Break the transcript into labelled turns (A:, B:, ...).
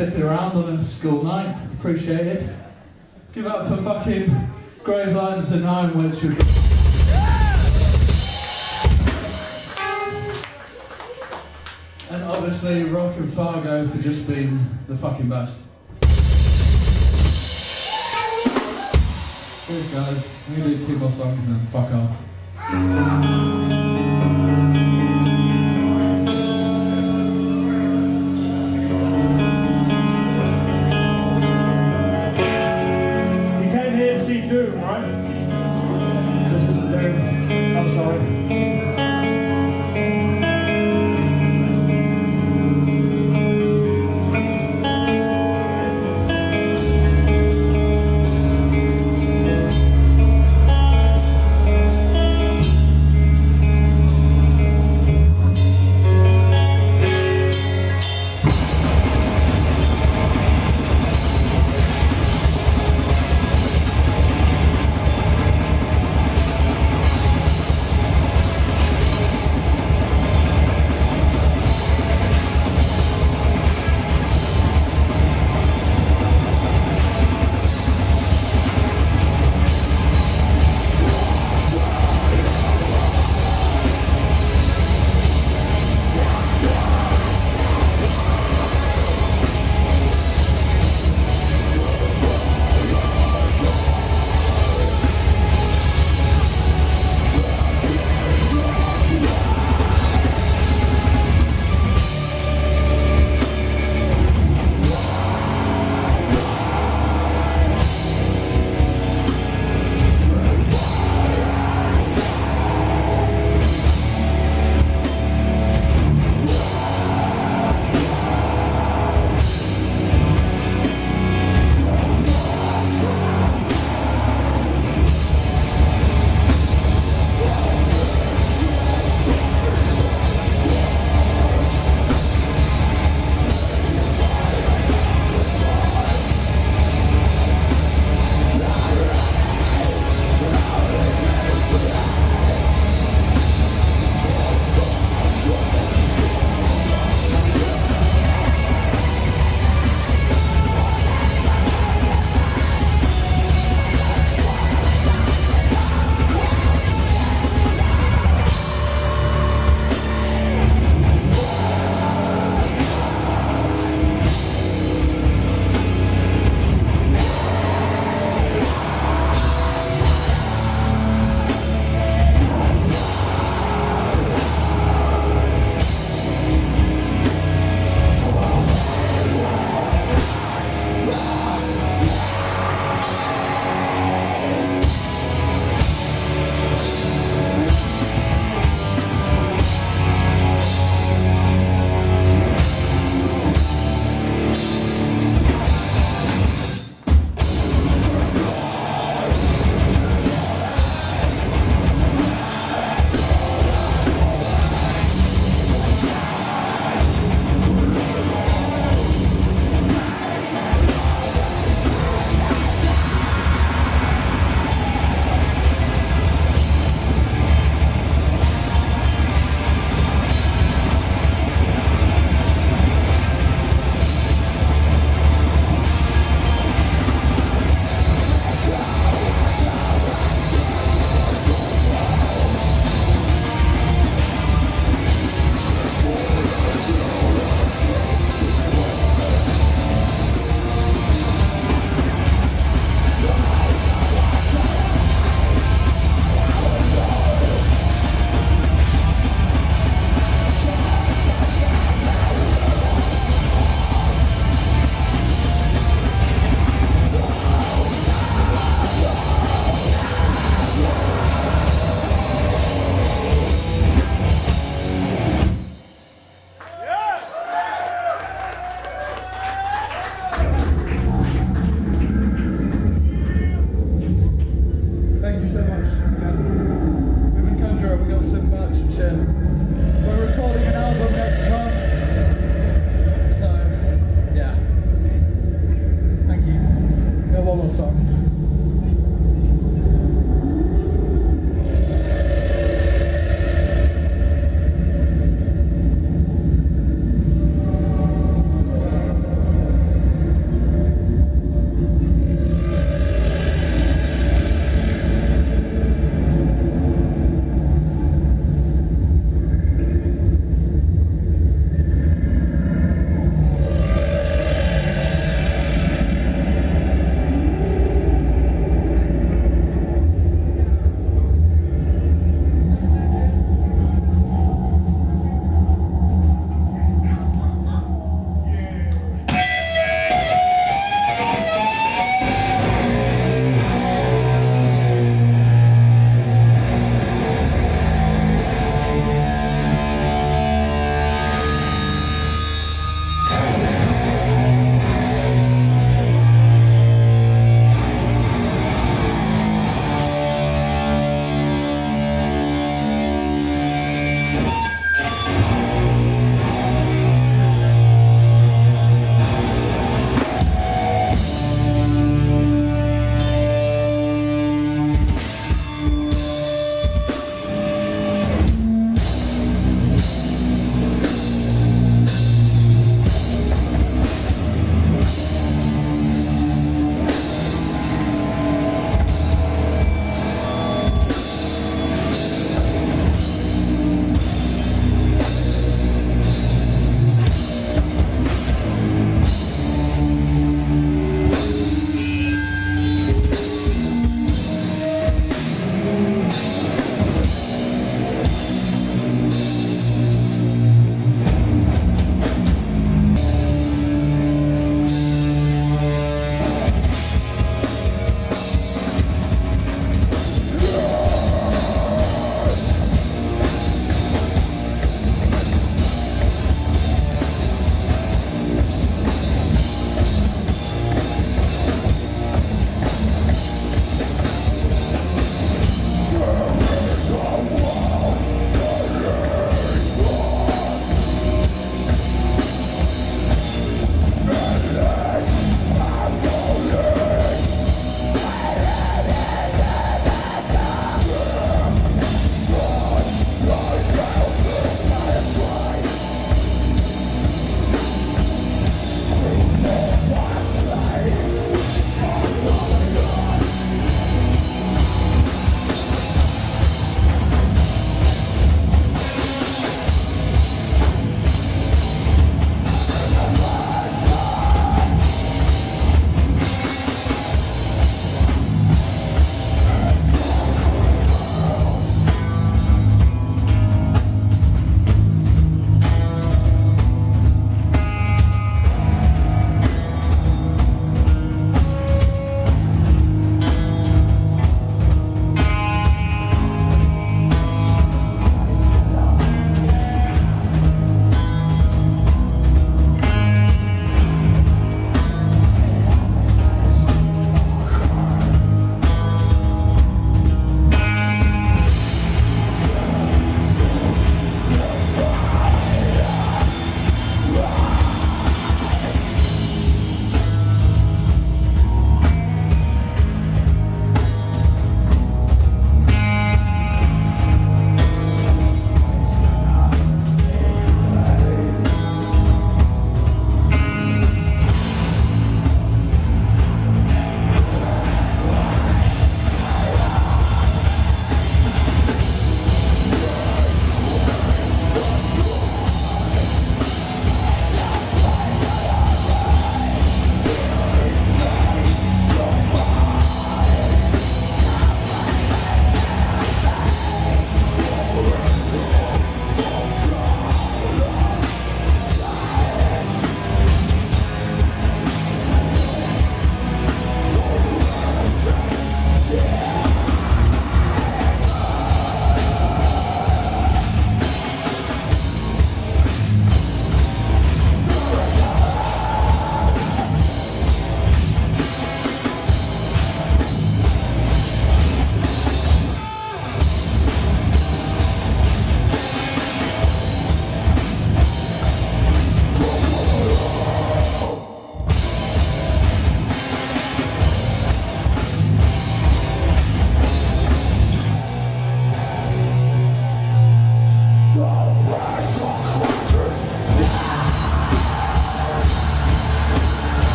A: Sticking around on a school night. Appreciate it. Give up for fucking Gravelines and Iron Witch. And obviously Rock and Fargo for just being the fucking best. Cheers guys. I'm gonna do two more songs and then fuck off.